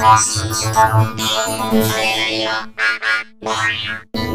Cross the road,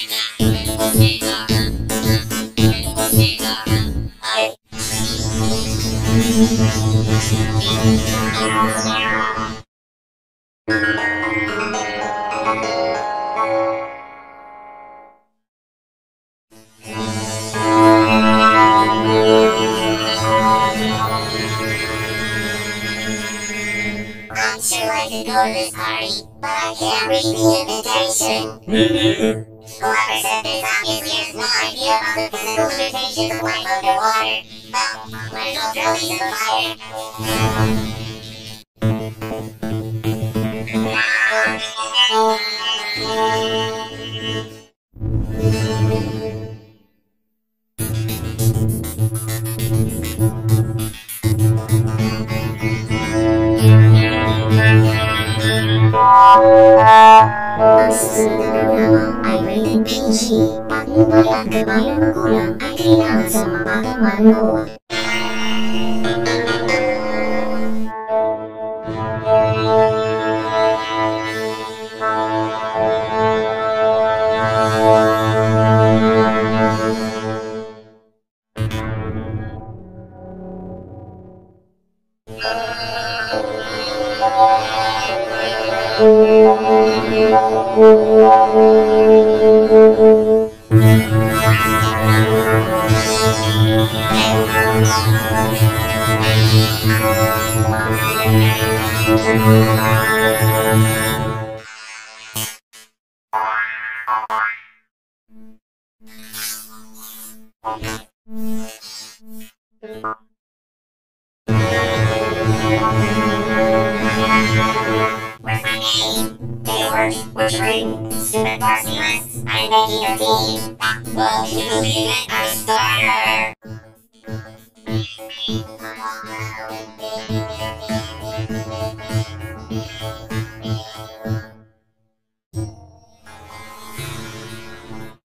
I'm sure I could go to this party, but I can't read the invitation. Me neither. Whoever said this obviously has no idea about the physical limitations of life underwater. Well, might as well throw these in the fire. Ay ang kabayang magulang ay kailangan sa mga batang manonood. Where's Do you work? What's your ring? Stupid varsity list. I'm making your team. Well, can you believe it? I'm a